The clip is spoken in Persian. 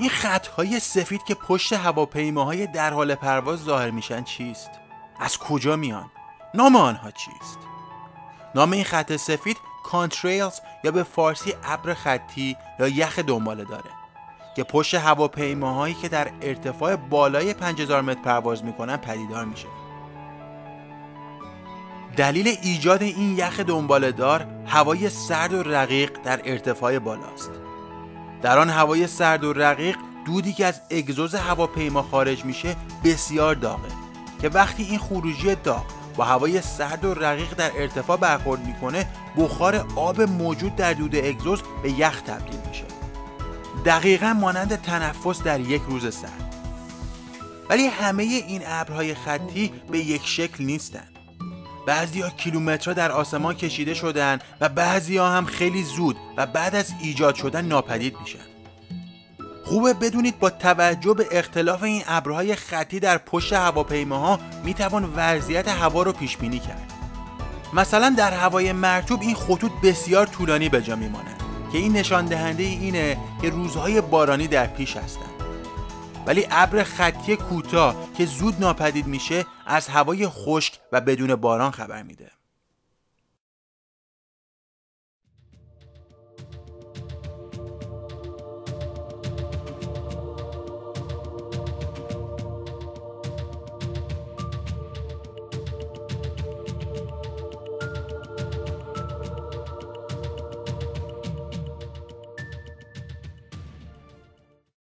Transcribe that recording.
این خطهای سفید که پشت هواپیماهای در حال پرواز ظاهر میشن چیست؟ از کجا میان؟ نام آنها چیست؟ نام این خط سفید کانتریلز یا به فارسی ابر خطی یا یخ دنباله داره که پشت هواپیماهایی که در ارتفاع بالای 5000 متر پرواز می‌کنن پدیدار میشه دلیل ایجاد این یخ دنباله دار هوای سرد و رقیق در ارتفاع بالاست در آن هوای سرد و رقیق دودی که از اگزوز هواپیما خارج میشه بسیار داغه. که وقتی این خروجی داغ با هوای سرد و رقیق در ارتفاع برخورد می‌کنه بخار آب موجود در دود اگزوز به یخ تبدیل میشه. دقیقا مانند تنفس در یک روز سرد. ولی همه این ابرهای خطی به یک شکل نیستند. بعضی ها کیلومترها در آسمان کشیده شدن و بعضی ها هم خیلی زود و بعد از ایجاد شدن ناپدید میشن. خوبه بدونید با توجه به اختلاف این ابرهای خطی در پشت هواپیماها می‌توان وضعیت هوا رو پیش بینی کرد. مثلا در هوای مرتوب این خطوط بسیار طولانی به جا میمانند که این نشان دهنده اینه که روزهای بارانی در پیش هستند. ولی ابر خطی کوتاه که زود ناپدید میشه از هوای خشک و بدون باران خبر میده.